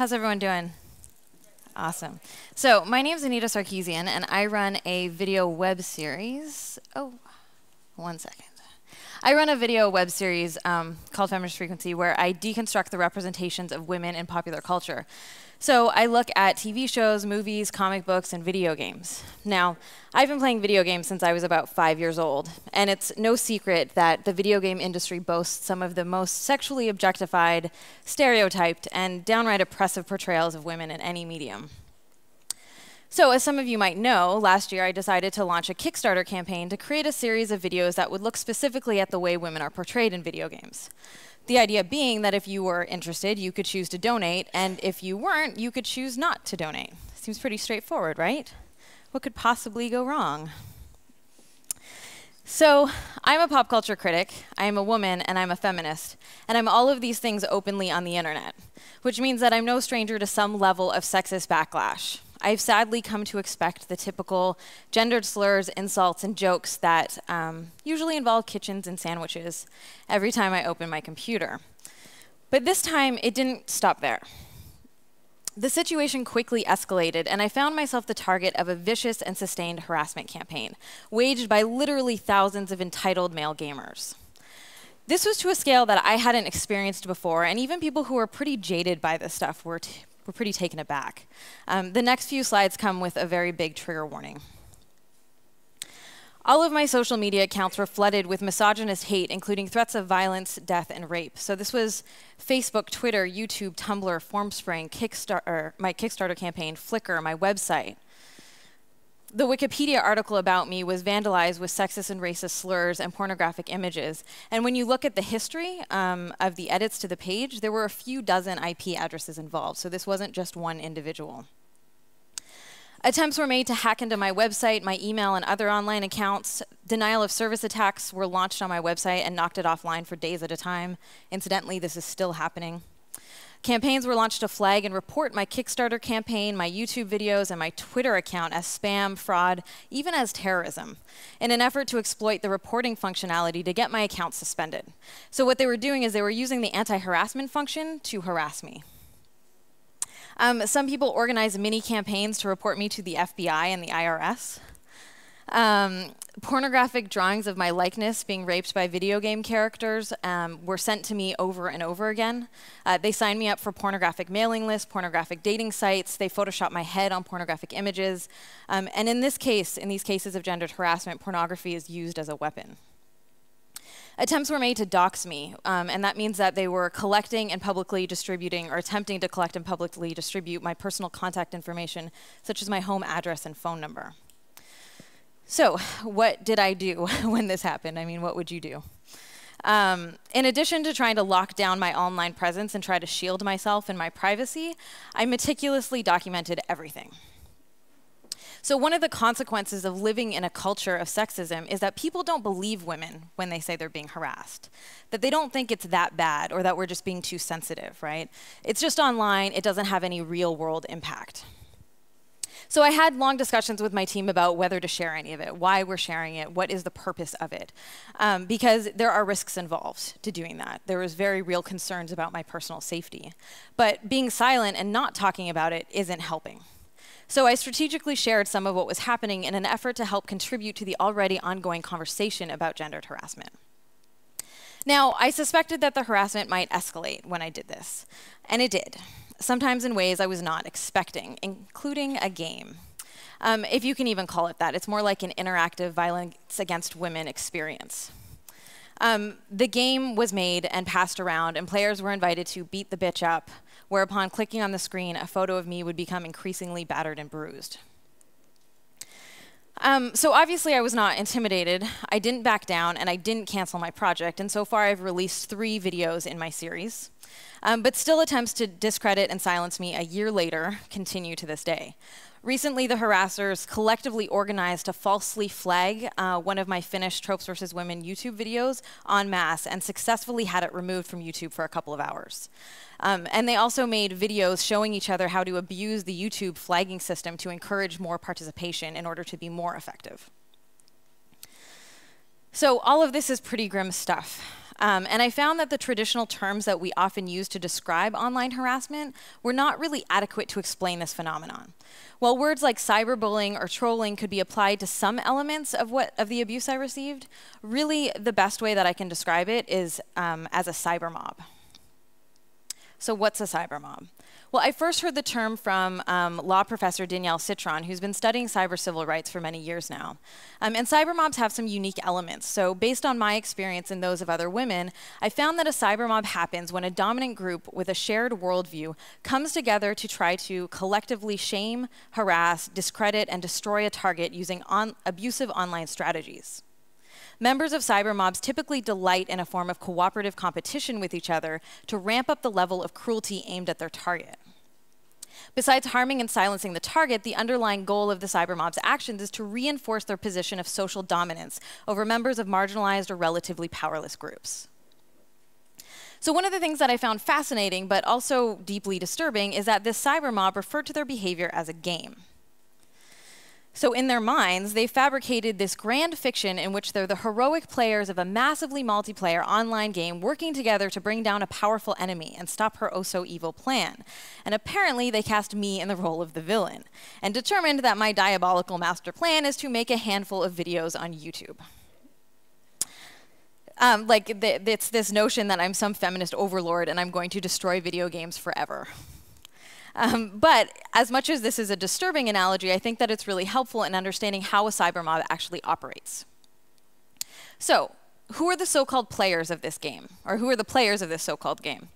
How's everyone doing? Awesome. So my name is Anita Sarkeesian, and I run a video web series. Oh, one second. I run a video web series um, called Feminist Frequency where I deconstruct the representations of women in popular culture. So I look at TV shows, movies, comic books, and video games. Now, I've been playing video games since I was about five years old, and it's no secret that the video game industry boasts some of the most sexually objectified, stereotyped, and downright oppressive portrayals of women in any medium. So, as some of you might know, last year I decided to launch a Kickstarter campaign to create a series of videos that would look specifically at the way women are portrayed in video games. The idea being that if you were interested, you could choose to donate, and if you weren't, you could choose not to donate. Seems pretty straightforward, right? What could possibly go wrong? So, I'm a pop culture critic, I am a woman, and I'm a feminist, and I'm all of these things openly on the internet, which means that I'm no stranger to some level of sexist backlash. I've sadly come to expect the typical gendered slurs, insults, and jokes that um, usually involve kitchens and sandwiches every time I open my computer. But this time, it didn't stop there. The situation quickly escalated, and I found myself the target of a vicious and sustained harassment campaign, waged by literally thousands of entitled male gamers. This was to a scale that I hadn't experienced before, and even people who were pretty jaded by this stuff were, were pretty taken aback. Um, the next few slides come with a very big trigger warning. All of my social media accounts were flooded with misogynist hate, including threats of violence, death, and rape. So this was Facebook, Twitter, YouTube, Tumblr, Formspring, Kickstarter, my Kickstarter campaign, Flickr, my website the Wikipedia article about me was vandalized with sexist and racist slurs and pornographic images. And when you look at the history um, of the edits to the page, there were a few dozen IP addresses involved. So this wasn't just one individual. Attempts were made to hack into my website, my email, and other online accounts. Denial of service attacks were launched on my website and knocked it offline for days at a time. Incidentally, this is still happening. Campaigns were launched to flag and report my Kickstarter campaign, my YouTube videos, and my Twitter account as spam, fraud, even as terrorism, in an effort to exploit the reporting functionality to get my account suspended. So what they were doing is they were using the anti-harassment function to harass me. Um, some people organized mini campaigns to report me to the FBI and the IRS. Um, pornographic drawings of my likeness being raped by video game characters um, were sent to me over and over again. Uh, they signed me up for pornographic mailing lists, pornographic dating sites. They photoshopped my head on pornographic images. Um, and in this case, in these cases of gendered harassment, pornography is used as a weapon. Attempts were made to dox me, um, and that means that they were collecting and publicly distributing, or attempting to collect and publicly distribute my personal contact information, such as my home address and phone number. So, what did I do when this happened? I mean, what would you do? Um, in addition to trying to lock down my online presence and try to shield myself and my privacy, I meticulously documented everything. So, one of the consequences of living in a culture of sexism is that people don't believe women when they say they're being harassed. That they don't think it's that bad or that we're just being too sensitive, right? It's just online, it doesn't have any real world impact. So I had long discussions with my team about whether to share any of it, why we're sharing it, what is the purpose of it, um, because there are risks involved to doing that. There was very real concerns about my personal safety. But being silent and not talking about it isn't helping. So I strategically shared some of what was happening in an effort to help contribute to the already ongoing conversation about gendered harassment. Now, I suspected that the harassment might escalate when I did this, and it did sometimes in ways I was not expecting, including a game. Um, if you can even call it that. It's more like an interactive violence against women experience. Um, the game was made and passed around, and players were invited to beat the bitch up, whereupon clicking on the screen, a photo of me would become increasingly battered and bruised. Um, so obviously I was not intimidated, I didn't back down, and I didn't cancel my project, and so far I've released three videos in my series. Um, but still attempts to discredit and silence me a year later continue to this day. Recently, the harassers collectively organized to falsely flag uh, one of my finished Tropes vs. Women YouTube videos en masse and successfully had it removed from YouTube for a couple of hours. Um, and they also made videos showing each other how to abuse the YouTube flagging system to encourage more participation in order to be more effective. So all of this is pretty grim stuff. Um, and I found that the traditional terms that we often use to describe online harassment were not really adequate to explain this phenomenon. While words like cyberbullying or trolling could be applied to some elements of what of the abuse I received, really the best way that I can describe it is um, as a cyber mob. So what's a cyber mob? Well, I first heard the term from um, law professor Danielle Citron, who's been studying cyber civil rights for many years now. Um, and cyber mobs have some unique elements. So, based on my experience and those of other women, I found that a cyber mob happens when a dominant group with a shared worldview comes together to try to collectively shame, harass, discredit, and destroy a target using on abusive online strategies. Members of cyber mobs typically delight in a form of cooperative competition with each other to ramp up the level of cruelty aimed at their target. Besides harming and silencing the target, the underlying goal of the cyber mob's actions is to reinforce their position of social dominance over members of marginalized or relatively powerless groups. So one of the things that I found fascinating, but also deeply disturbing, is that this cyber mob referred to their behavior as a game. So, in their minds, they fabricated this grand fiction in which they're the heroic players of a massively multiplayer online game working together to bring down a powerful enemy and stop her oh so evil plan. And apparently, they cast me in the role of the villain and determined that my diabolical master plan is to make a handful of videos on YouTube. Um, like, th it's this notion that I'm some feminist overlord and I'm going to destroy video games forever. Um, but as much as this is a disturbing analogy, I think that it's really helpful in understanding how a cyber mob actually operates. So, who are the so-called players of this game? Or who are the players of this so-called game?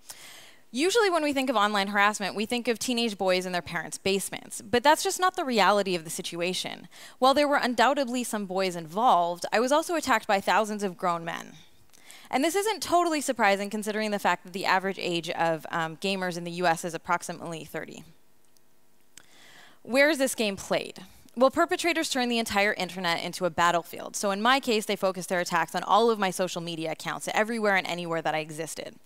Usually when we think of online harassment, we think of teenage boys in their parents' basements. But that's just not the reality of the situation. While there were undoubtedly some boys involved, I was also attacked by thousands of grown men. And this isn't totally surprising considering the fact that the average age of um, gamers in the US is approximately 30. Where is this game played? Well, perpetrators turn the entire internet into a battlefield. So in my case, they focused their attacks on all of my social media accounts, everywhere and anywhere that I existed.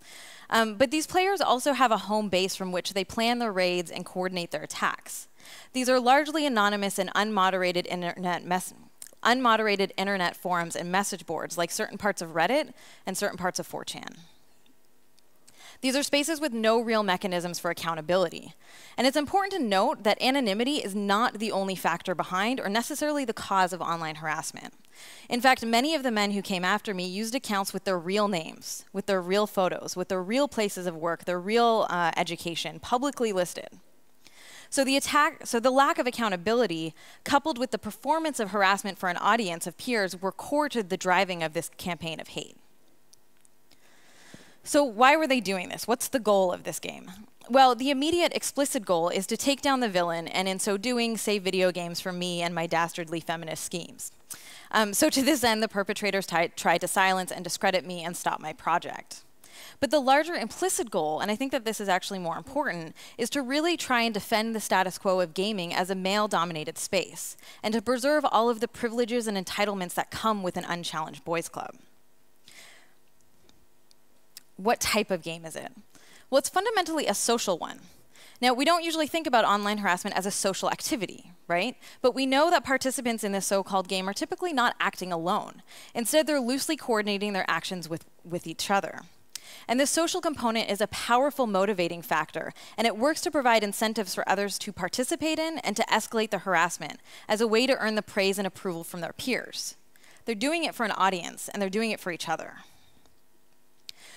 Um, but these players also have a home base from which they plan their raids and coordinate their attacks. These are largely anonymous and unmoderated internet mess unmoderated internet forums and message boards like certain parts of Reddit and certain parts of 4chan. These are spaces with no real mechanisms for accountability. And it's important to note that anonymity is not the only factor behind or necessarily the cause of online harassment. In fact, many of the men who came after me used accounts with their real names, with their real photos, with their real places of work, their real uh, education, publicly listed. So the attack, so the lack of accountability, coupled with the performance of harassment for an audience of peers, were core to the driving of this campaign of hate. So why were they doing this? What's the goal of this game? Well, the immediate explicit goal is to take down the villain, and in so doing, save video games from me and my dastardly feminist schemes. Um, so to this end, the perpetrators tried to silence and discredit me and stop my project. But the larger implicit goal, and I think that this is actually more important, is to really try and defend the status quo of gaming as a male-dominated space, and to preserve all of the privileges and entitlements that come with an unchallenged boys club. What type of game is it? Well, it's fundamentally a social one. Now, we don't usually think about online harassment as a social activity, right? But we know that participants in this so-called game are typically not acting alone. Instead, they're loosely coordinating their actions with, with each other. And this social component is a powerful motivating factor, and it works to provide incentives for others to participate in and to escalate the harassment as a way to earn the praise and approval from their peers. They're doing it for an audience, and they're doing it for each other.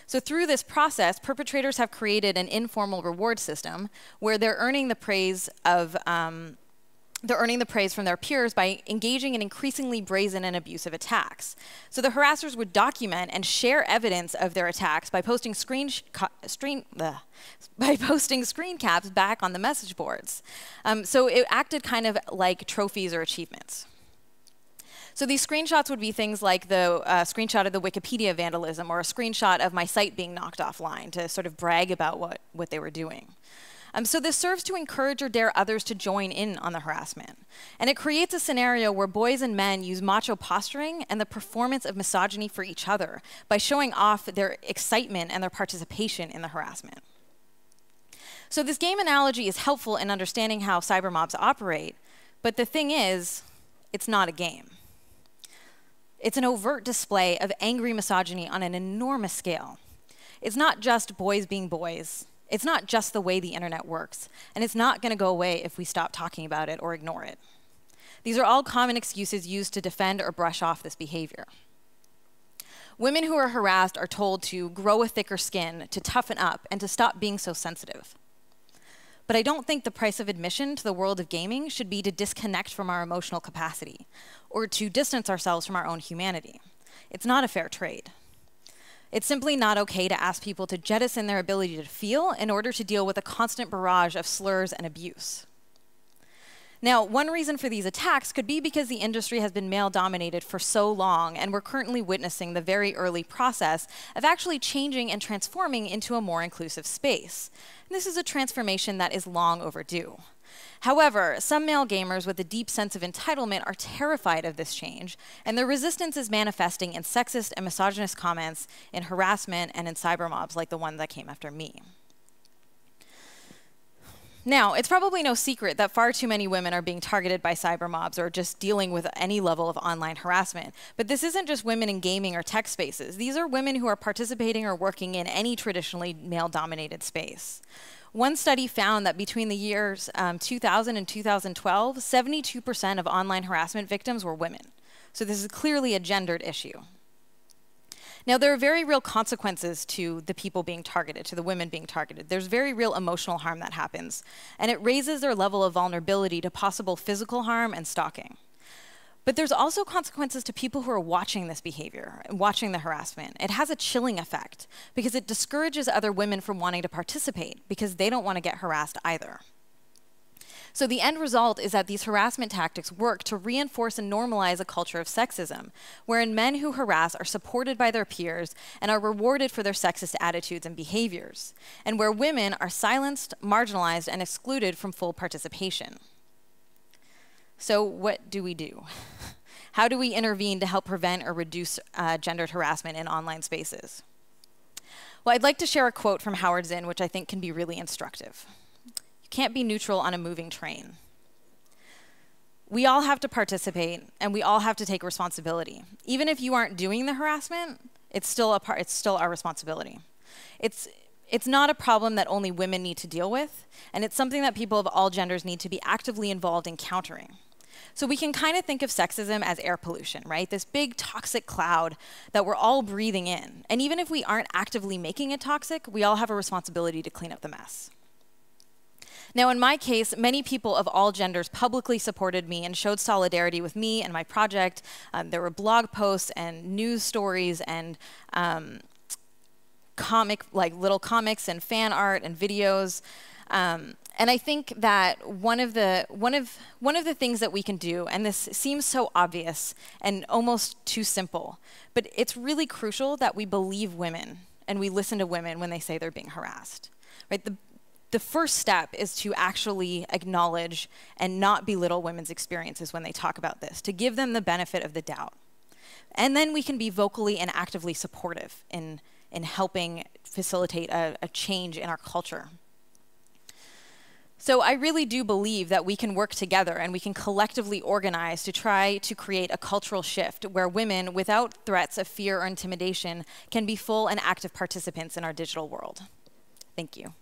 So through this process, perpetrators have created an informal reward system where they're earning the praise of um, they're earning the praise from their peers by engaging in increasingly brazen and abusive attacks. So the harassers would document and share evidence of their attacks by posting screen, screen by posting screen caps back on the message boards. Um, so it acted kind of like trophies or achievements. So these screenshots would be things like the uh, screenshot of the Wikipedia vandalism or a screenshot of my site being knocked offline to sort of brag about what, what they were doing. Um, so this serves to encourage or dare others to join in on the harassment. And it creates a scenario where boys and men use macho posturing and the performance of misogyny for each other by showing off their excitement and their participation in the harassment. So this game analogy is helpful in understanding how cyber mobs operate, but the thing is, it's not a game. It's an overt display of angry misogyny on an enormous scale. It's not just boys being boys. It's not just the way the internet works. And it's not going to go away if we stop talking about it or ignore it. These are all common excuses used to defend or brush off this behavior. Women who are harassed are told to grow a thicker skin, to toughen up, and to stop being so sensitive. But I don't think the price of admission to the world of gaming should be to disconnect from our emotional capacity or to distance ourselves from our own humanity. It's not a fair trade. It's simply not okay to ask people to jettison their ability to feel in order to deal with a constant barrage of slurs and abuse. Now, one reason for these attacks could be because the industry has been male dominated for so long, and we're currently witnessing the very early process of actually changing and transforming into a more inclusive space. And this is a transformation that is long overdue. However, some male gamers with a deep sense of entitlement are terrified of this change, and their resistance is manifesting in sexist and misogynist comments, in harassment, and in cyber mobs like the one that came after me. Now, it's probably no secret that far too many women are being targeted by cyber mobs or just dealing with any level of online harassment. But this isn't just women in gaming or tech spaces. These are women who are participating or working in any traditionally male dominated space. One study found that between the years um, 2000 and 2012, 72% of online harassment victims were women. So this is clearly a gendered issue. Now, there are very real consequences to the people being targeted, to the women being targeted. There's very real emotional harm that happens, and it raises their level of vulnerability to possible physical harm and stalking. But there's also consequences to people who are watching this behavior, watching the harassment. It has a chilling effect because it discourages other women from wanting to participate because they don't want to get harassed either. So the end result is that these harassment tactics work to reinforce and normalize a culture of sexism, wherein men who harass are supported by their peers and are rewarded for their sexist attitudes and behaviors, and where women are silenced, marginalized, and excluded from full participation. So what do we do? How do we intervene to help prevent or reduce uh, gendered harassment in online spaces? Well, I'd like to share a quote from Howard Zinn, which I think can be really instructive You can't be neutral on a moving train. We all have to participate and we all have to take responsibility. Even if you aren't doing the harassment, it's still a part it's still our responsibility. It's it's not a problem that only women need to deal with, and it's something that people of all genders need to be actively involved in countering. So we can kind of think of sexism as air pollution, right? This big toxic cloud that we're all breathing in. And even if we aren't actively making it toxic, we all have a responsibility to clean up the mess. Now, in my case, many people of all genders publicly supported me and showed solidarity with me and my project. Um, there were blog posts and news stories and um, comic, like little comics and fan art and videos. Um, and I think that one of the one of one of the things that we can do, and this seems so obvious and almost too simple, but it's really crucial that we believe women and we listen to women when they say they're being harassed. Right? The the first step is to actually acknowledge and not belittle women's experiences when they talk about this, to give them the benefit of the doubt. And then we can be vocally and actively supportive in, in helping facilitate a, a change in our culture. So I really do believe that we can work together and we can collectively organize to try to create a cultural shift where women, without threats of fear or intimidation, can be full and active participants in our digital world. Thank you.